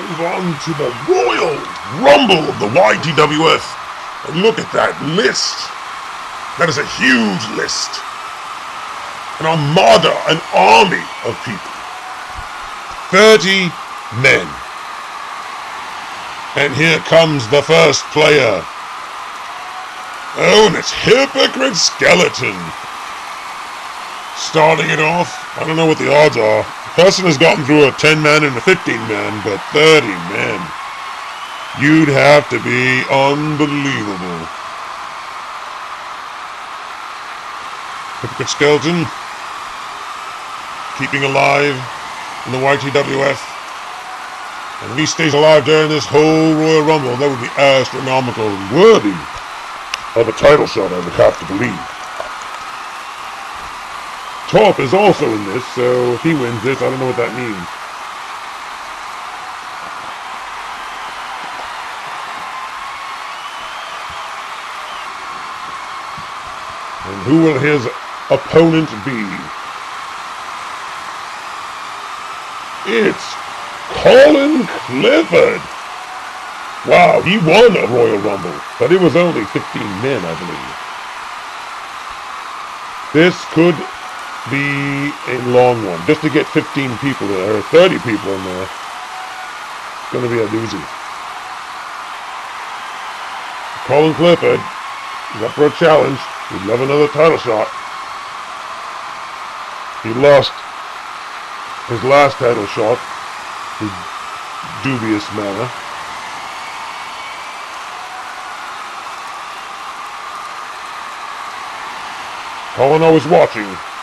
move on to the Royal Rumble of the YTWF. And look at that list. That is a huge list. An armada, an army of people. 30 men. And here comes the first player. Oh, and it's Hypocrite Skeleton. Starting it off, I don't know what the odds are. Person has gotten through a 10 man and a 15 man, but 30 men. You'd have to be unbelievable. Hypocrite Skeleton, keeping alive in the YTWF. And if he stays alive during this whole Royal Rumble, that would be astronomical and worthy of a title shot, I would have to believe. Torp is also in this, so if he wins this, I don't know what that means. And who will his opponent be? It's Colin Clifford. Wow, he won a Royal Rumble, but it was only 15 men, I believe. This could be a long one, just to get 15 people in there, or 30 people in there. It's going to be a doozy. Colin Clifford is up for a challenge. He'd love another title shot. He lost his last title shot in dubious manner. Colin always watching.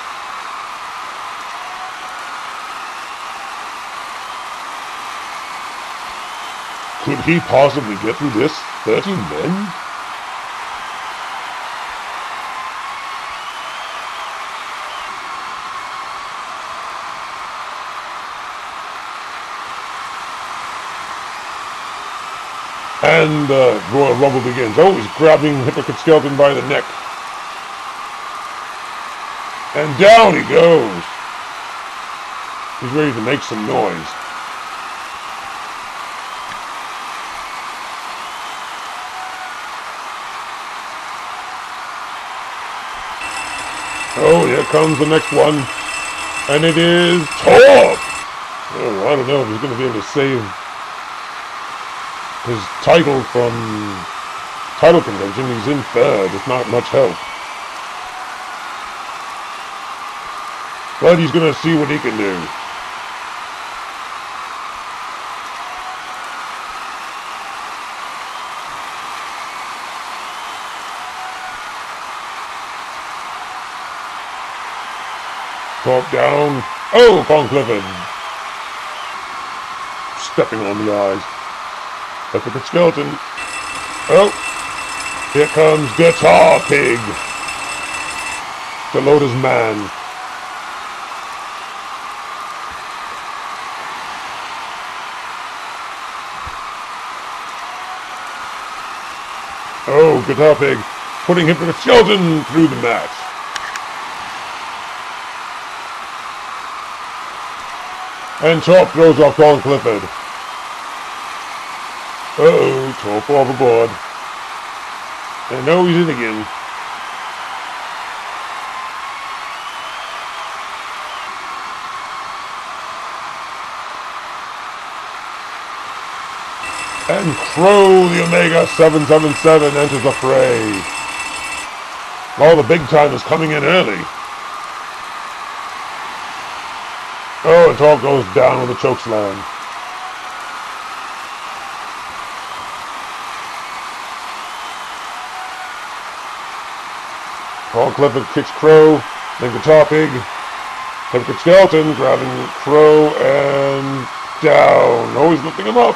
Could he possibly get through this? 30 men? And the uh, Royal Rumble begins. Oh, he's grabbing Hypocrite Skeleton by the neck. And down he goes. He's ready to make some noise. Oh, here comes the next one. And it is Torp! Oh, I don't know if he's going to be able to save his title from title contention. He's in third. It's not much help. But he's going to see what he can do. Top down. Oh, Clifford. Stepping on the eyes. Look at the skeleton. Oh, here comes Guitar Pig. The Lotus Man. Oh, Guitar Pig putting him for the skeleton through the mat. And top throws off Colin Clifford. Uh-oh, Torp overboard. And now he's in again. And Crow, the Omega 777, enters the fray. All the big time is coming in early. Torp goes down with a choke slam. Paul Clifford kicks Crow, then Guitar Pig. Hypocrite Skeleton grabbing Crow and down. Oh, he's lifting him up.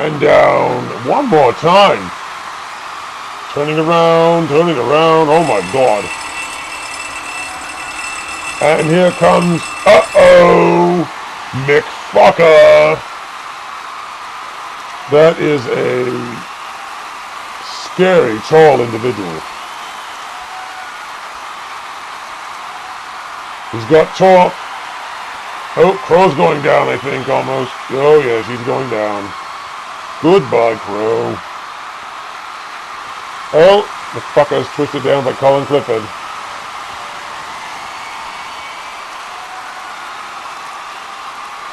And down. One more time. Turning around, turning around. Oh my god. And here comes, uh-oh, Mick Fucker. That is a scary, tall individual. He's got Torp. Oh, Crow's going down, I think, almost. Oh, yes, he's going down. Goodbye, Crow. Oh, the fucker is twisted down by Colin Clifford.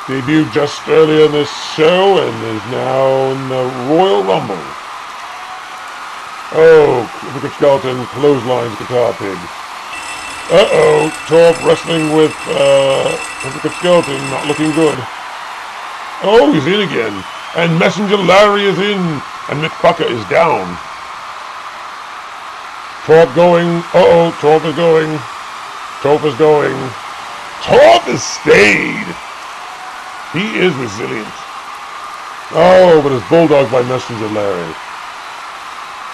Debuted just earlier in this show and is now in the Royal Rumble. Oh, Wicked Skeleton clotheslines Guitar Pig. Uh-oh, Torp wrestling with uh, Wicked Skeleton, not looking good. Oh, he's in again. And Messenger Larry is in. And McFucker is down. Torp going. Uh-oh, Torp is going. Torp is going. Torp has stayed. He is resilient. Oh, but it's Bulldog by Messenger Larry.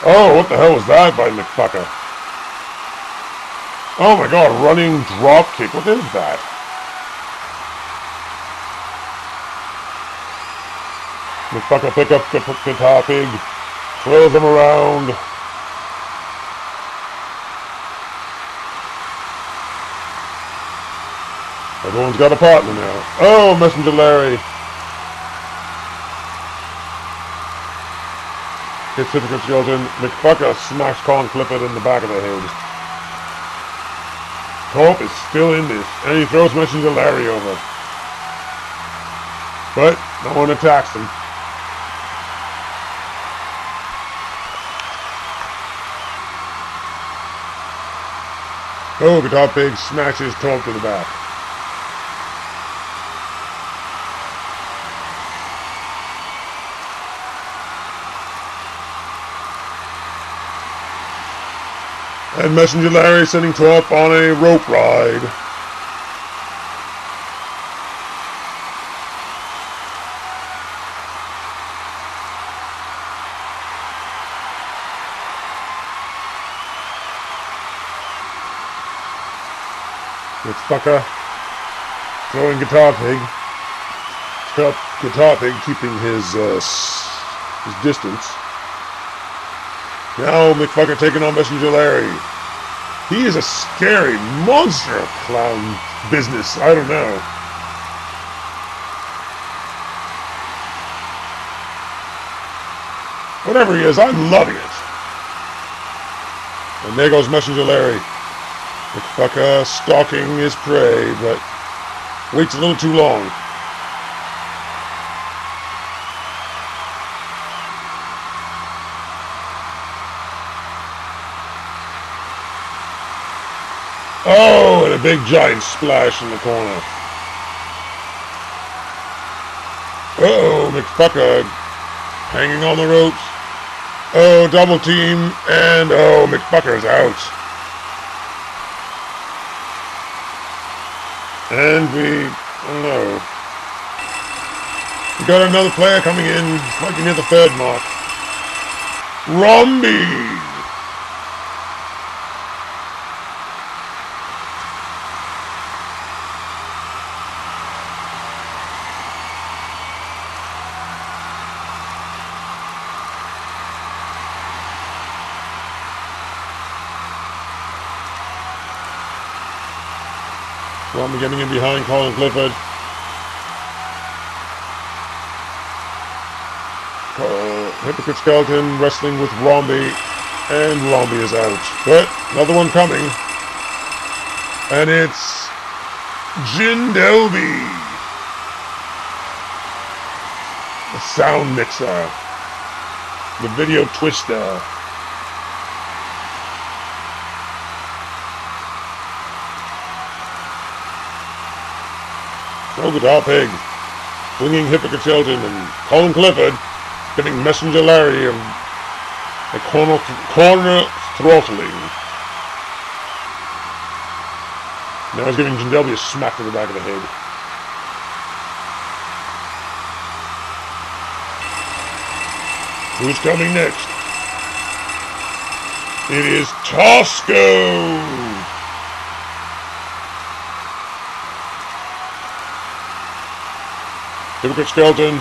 Oh, what the hell was that by McFucker? Oh my god, running drop kick. What is that? McFucker pick up the guitar pig, throws him around. Everyone's got a partner now. Oh, Messenger Larry. Hits Hypocrite Skeleton. McFucker smacks Colin Clifford in the back of the head. Torp is still in this, and he throws Messenger Larry over. But no one attacks him. Oh, Guitar Pig smashes Torp to the back. And Messenger Larry sending Torp on a rope ride. With Fucker throwing Guitar Pig. Stop Guitar Pig keeping his, uh, his distance. Now McFucker taking on Messenger Larry. He is a scary monster of clown business. I don't know. Whatever he is, I'm loving it. And there goes Messenger Larry. McFucker stalking his prey, but waits a little too long. Oh, and a big giant splash in the corner. Uh-oh, McFucker hanging on the ropes. Oh, double team, and oh, McFucker's out. And we, oh, don't know. We got another player coming in, slightly near the third mark. Romby! Roman getting in behind Colin Clifford. Uh, Hypocrite Skeleton wrestling with Romby, and Romby is out. But another one coming. And it's Jin Delby. The sound mixer. The video twister. No Guitar Pig, swinging Skeleton, and Colin Clifford giving Messenger Larry a, a corner, corner throttling. Now he's giving Jindelby a smack to the back of the head. Who's coming next? It is Tasco! Hypocrite Skeleton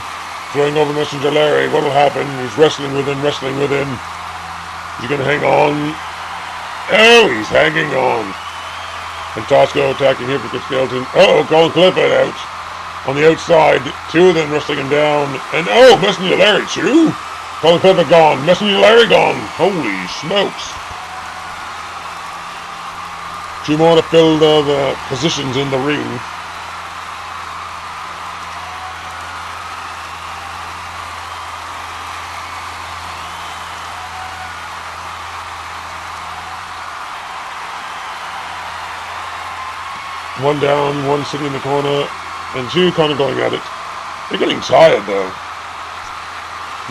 throwing over Messenger Larry. What'll happen? He's wrestling with him, wrestling with him. He's gonna hang on. Oh, he's hanging on. And Tasco attacking Hypocrite Skeleton. Oh, Colin Clifford out. on the outside. Two of them wrestling him down. And oh, Messenger Larry too. Colin Pepper gone. Messenger Larry gone. Holy smokes. Two more to fill the, the positions in the ring. One down, one sitting in the corner, and two kind of going at it. They're getting tired though.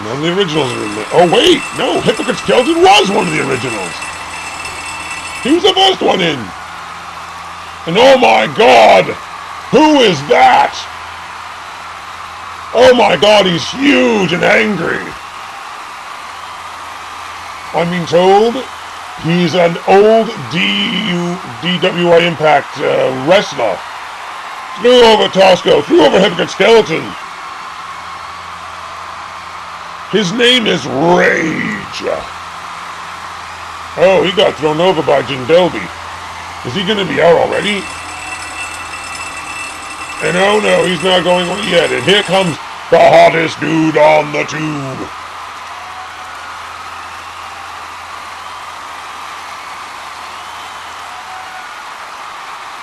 None of the originals are in there. Oh wait, no, Hypocrite Skeleton was one of the originals. He was the first one in. And oh my god, who is that? Oh my god, he's huge and angry. I'm being told He's an old DU, DWI Impact uh, wrestler. Threw over Tasco, threw over Hypocrite Skeleton. His name is Rage. Oh, he got thrown over by Jindelby. Is he going to be out already? And oh no, he's not going yet. And here comes the hottest dude on the tube.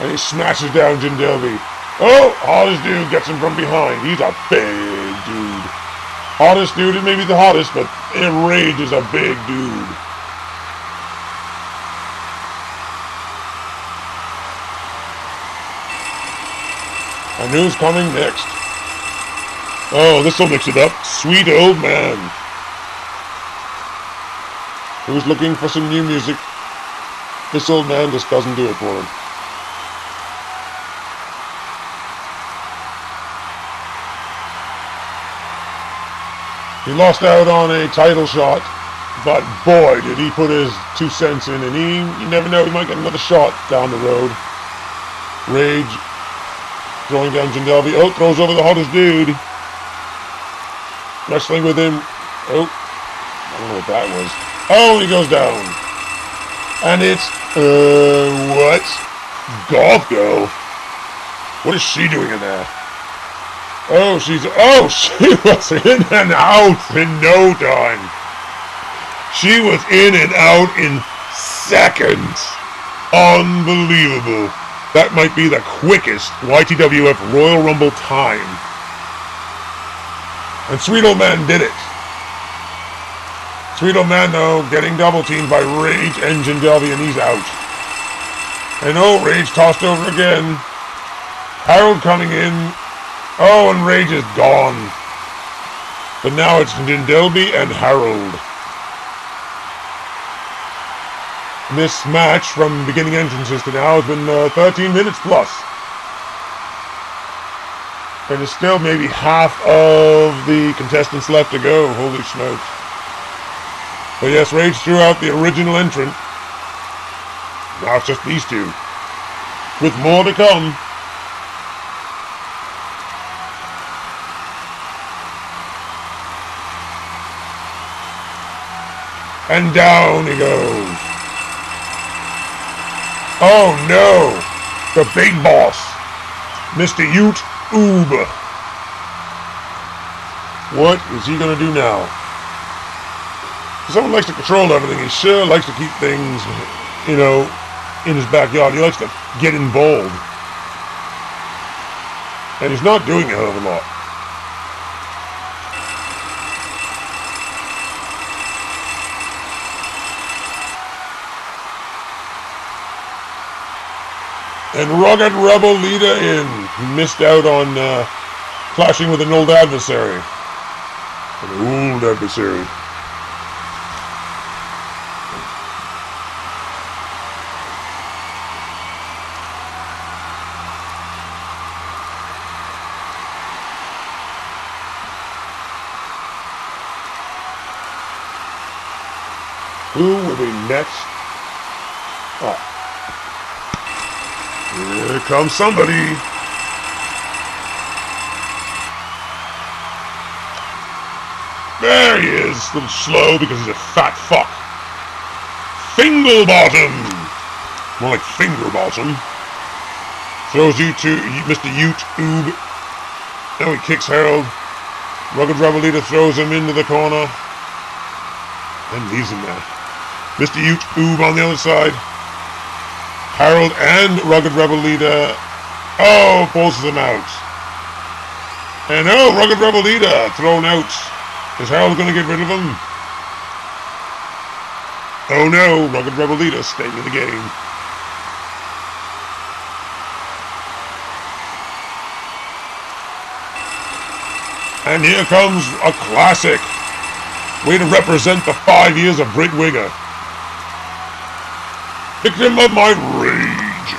And he smashes down Jindelby. Oh, hottest dude gets him from behind. He's a big dude. Hottest dude is maybe the hottest, but Enrage is a big dude. And who's coming next? Oh, this'll mix it up. Sweet old man. Who's looking for some new music? This old man just doesn't do it for him. He lost out on a title shot, but boy, did he put his two cents in, and he, you never know, he might get another shot down the road. Rage throwing down Jindelby. Oh, throws over the hottest dude. Wrestling with him. Oh, I don't know what that was. Oh, he goes down. And it's, uh, what? Golf Girl? What is she doing in there? Oh, she's, oh, she was in and out in no time. She was in and out in seconds. Unbelievable. That might be the quickest YTWF Royal Rumble time. And Sweet Old Man did it. Sweet Old Man, though, getting double teamed by Rage Engine W, and he's out. And oh, Rage tossed over again. Harold coming in, Oh, and Rage is gone. But now it's Jindelby and Harold. this match from beginning entrances to now has been uh, 13 minutes plus. And there's still maybe half of the contestants left to go. Holy smokes. But yes, Rage threw out the original entrant. Now it's just these two. With more to come. And down he goes. Oh no! The big boss, Mr. Ute Oob. What is he gonna do now? Someone likes to control everything. He sure likes to keep things, you know, in his backyard. He likes to get involved. And he's not doing a hell of a lot. And rugged rebel leader in. Missed out on uh, clashing with an old adversary. An old adversary. Who will be next? Oh. Here comes somebody. There he is. A little slow because he's a fat fuck. Fingal bottom. More like finger bottom. Throws you to Mr. Ute Oob Now he kicks Harold. Rugged Rebel Leader throws him into the corner. And leaves him there. Mr. Ute Oob on the other side. Harold and Rugged Rebel Leader. Oh, pulls them out. And oh, Rugged Rebel Leader thrown out. Is Harold going to get rid of him? Oh no, Rugged Rebel Leader staying in the game. And here comes a classic. Way to represent the five years of Britt Victim of my rage.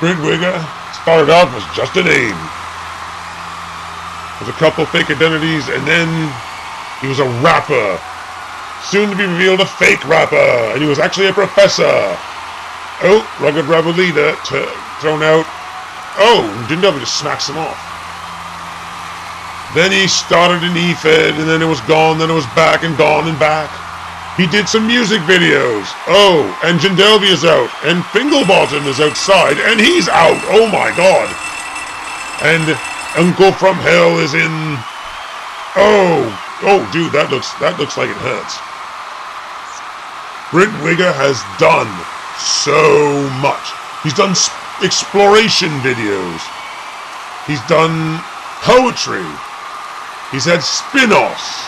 Britwigger started off as just a name. With a couple fake identities and then he was a rapper. Soon to be revealed a fake rapper, and he was actually a professor. Oh, Rugged Rebel Leader thrown out. Oh, Jindobi just smacks him off. Then he started an E-Fed, and then it was gone, then it was back and gone and back. He did some music videos. Oh, and Jindelby is out, and Fingelbottom is outside, and he's out. Oh my god. And Uncle from Hell is in. Oh, Oh, dude, that looks that looks like it hurts. Britwigger has done so much. He's done exploration videos. He's done poetry. He's had spin-offs,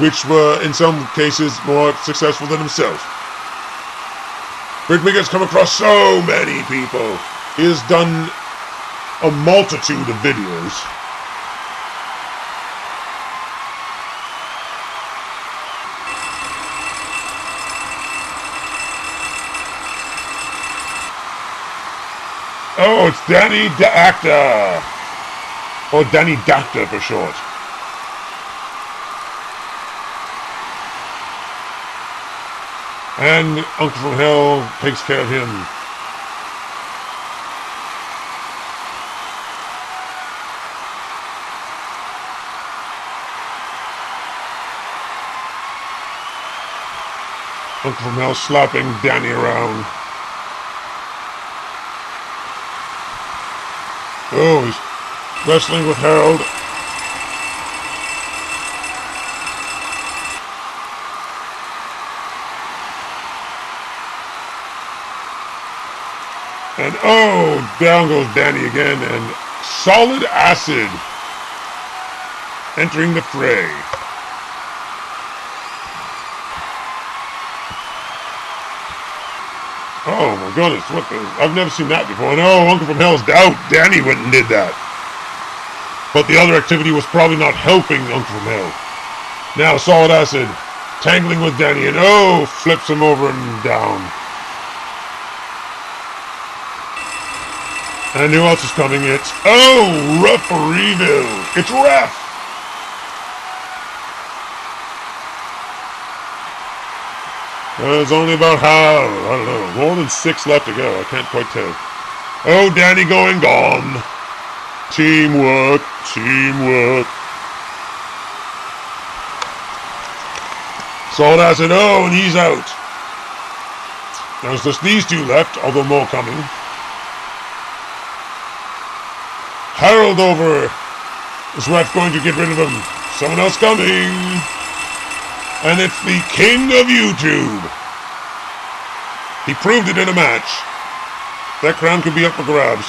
which were in some cases more successful than himself. Britwigger's come across so many people. He has done a multitude of videos. Oh, it's Danny the Actor. Or Danny Doctor for short. And Uncle from Hell takes care of him. Uncle from Hell slapping Danny around. Oh, he's wrestling with Harold. And oh, down goes Danny again, and solid acid entering the fray. Oh my goodness, what the? I've never seen that before. No, Uncle from Hell's out. Danny went and did that. But the other activity was probably not helping Uncle from Hell. Now, Solid Acid tangling with Danny and oh, flips him over and down. And who else is coming? It's, oh, Refereeville. It's Ref. There's only about how, I don't know, more than six left to go. I can't quite tell. Oh, Danny going gone. Teamwork, teamwork. Solid acid, oh, and he's out. There's just these two left, although more coming. Harold over. Is Ref going to get rid of him? Someone else coming and it's the king of YouTube. He proved it in a match. That crown could be up for grabs.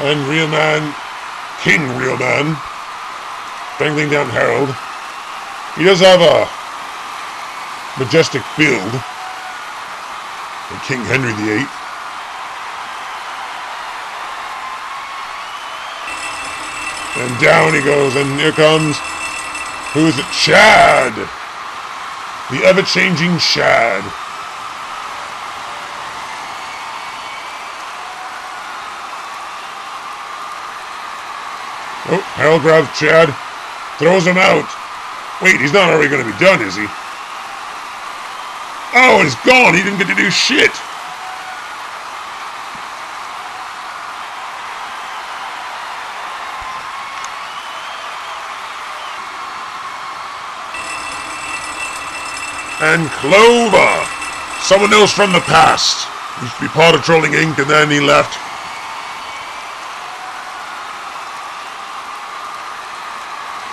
And Real Man, King Real Man, bangling down Harold. He does have a majestic build of King Henry VIII. And down he goes, and here comes, who is it? Shad! The ever-changing Shad. Oh, Harold grabs Chad, throws him out. Wait, he's not already going to be done, is he? Oh, it's gone. He didn't get to do shit. And Clover, someone else from the past. Used to be part of Trolling Inc. and then he left.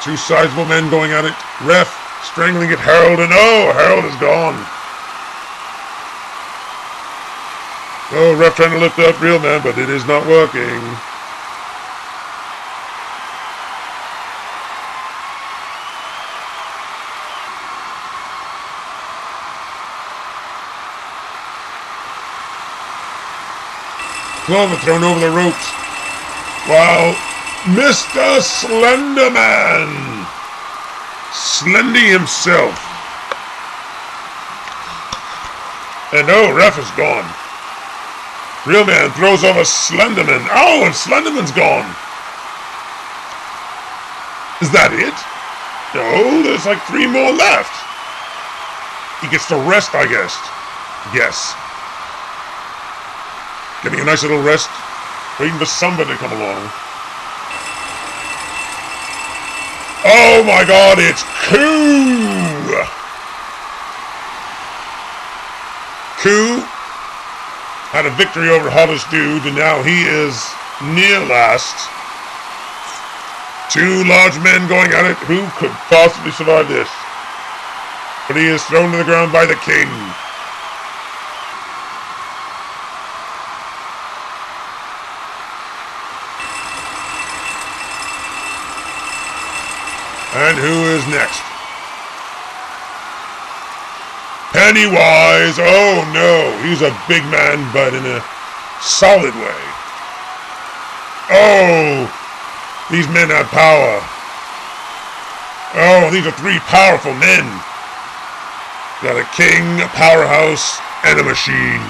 Two sizable men going at it. Ref strangling at Harold, and oh, Harold is gone. Oh, ref trying to lift up real man, but it is not working. Clover thrown over the ropes. While Mr. Slenderman, Slendy himself. And oh, ref is gone. Real man throws over Slenderman. Oh, and Slenderman's gone. Is that it? No, there's like three more left. He gets to rest, I guess. Yes. Getting a nice little rest, waiting for somebody to come along. Oh my god, it's Coo! Coo had a victory over Hottest Dude, and now he is near last. Two large men going at it. Who could possibly survive this? But he is thrown to the ground by the king. And who is next? Pennywise! Oh no, he's a big man, but in a solid way. Oh, these men have power. Oh, these are three powerful men. Got a king, a powerhouse, and a machine.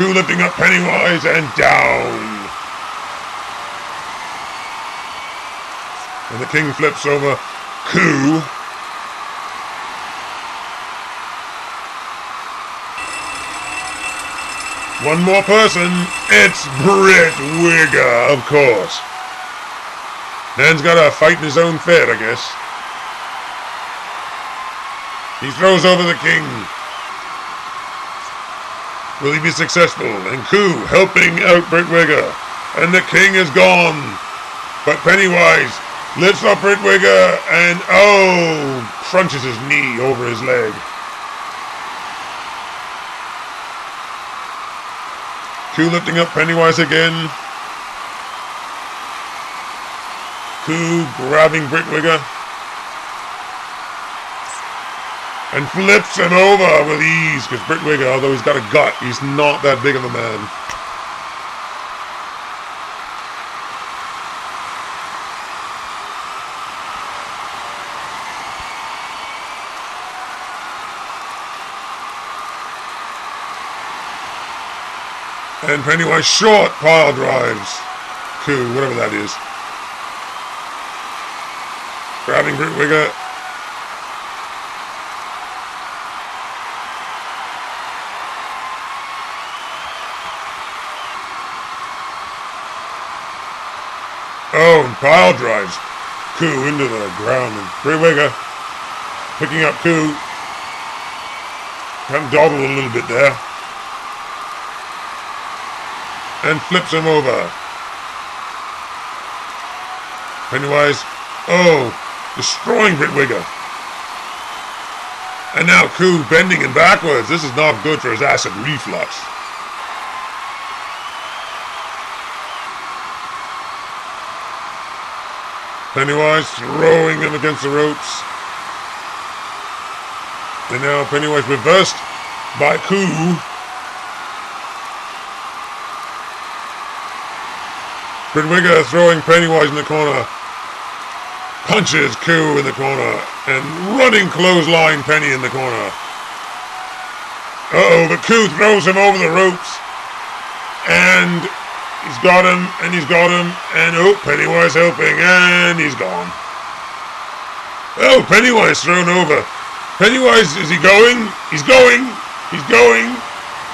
Coo lifting up Pennywise and down. And the king flips over Coo. One more person. It's Britt Wigger, of course. Man's got a fight in his own fit, I guess. He throws over the king. Will he be successful? And Coo helping out Britwigger. And the king is gone. But Pennywise lifts up Britwigger and oh, crunches his knee over his leg. Coo lifting up Pennywise again. Coo grabbing Britwigger. and flips him over with ease because Britwigger, although he's got a gut, he's not that big of a man. And Pennywise short pile drives. Coo, whatever that is. Grabbing Britwigger Oh, and pile drives Coo into the ground. And Britwigger picking up Coo. Kind of dawdled a little bit there. And flips him over. Pennywise, oh, destroying Britwigger. And now Coo bending him backwards. This is not good for his acid reflux. Pennywise throwing him against the ropes. And now Pennywise reversed by Koo. Britwigger throwing Pennywise in the corner. Punches Coo in the corner. And running clothesline Penny in the corner. Uh oh but Coo throws him over the ropes. And He's got him, and he's got him, and oh, Pennywise helping, and he's gone. Oh, Pennywise thrown over. Pennywise, is he going? He's going. He's going.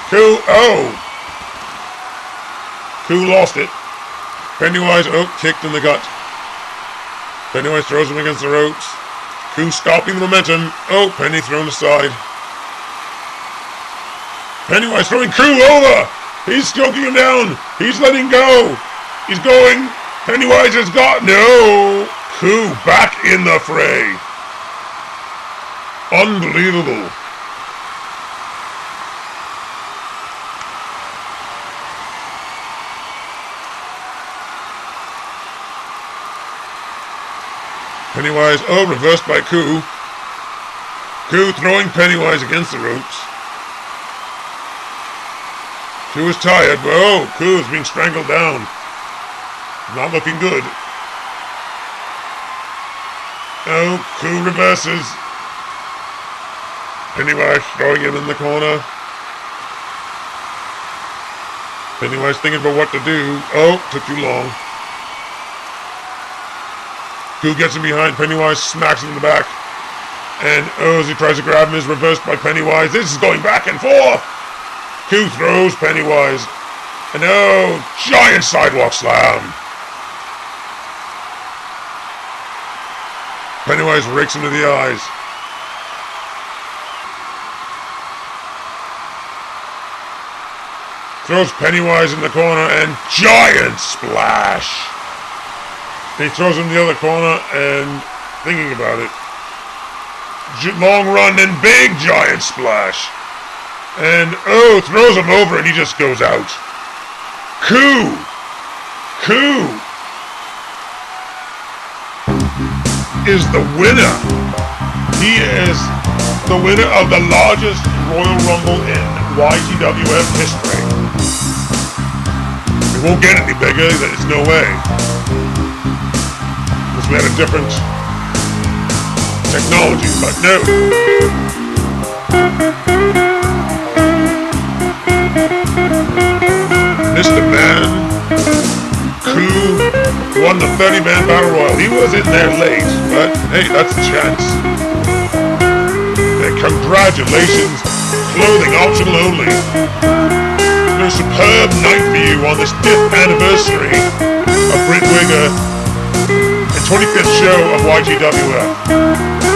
Cool. Oh. Coo lost it. Pennywise, oh, kicked in the gut. Pennywise throws him against the ropes. Coo stopping the momentum. Oh, Penny thrown aside. Pennywise throwing Coo over. He's choking him down. He's letting go. He's going. Pennywise has got no. Coo back in the fray. Unbelievable. Pennywise, oh, reversed by Coo. Coo throwing Pennywise against the ropes. Coo is tired, but oh, Coo is being strangled down. Not looking good. Oh, Coo reverses. Pennywise throwing him in the corner. Pennywise thinking about what to do. Oh, took too long. Coo gets him behind. Pennywise smacks him in the back. And he tries to grab him, is reversed by Pennywise. This is going back and forth. Coo throws Pennywise. And oh, giant sidewalk slam. Pennywise rakes him to the eyes. Throws Pennywise in the corner and giant splash. He throws him the other corner and thinking about it. Long run and big giant splash. And, oh, throws him over and he just goes out. Coo! Coo! Is the winner. He is the winner of the largest Royal Rumble in YTWF history. It won't get any bigger, there's no way. We had a different technology, but no. Mr. Man, Coo won the 30-man battle royal. He was in there late, but hey, that's a chance. And congratulations, clothing optional only. A superb night for you on this 5th anniversary of Britwigger and 25th show of YTWF.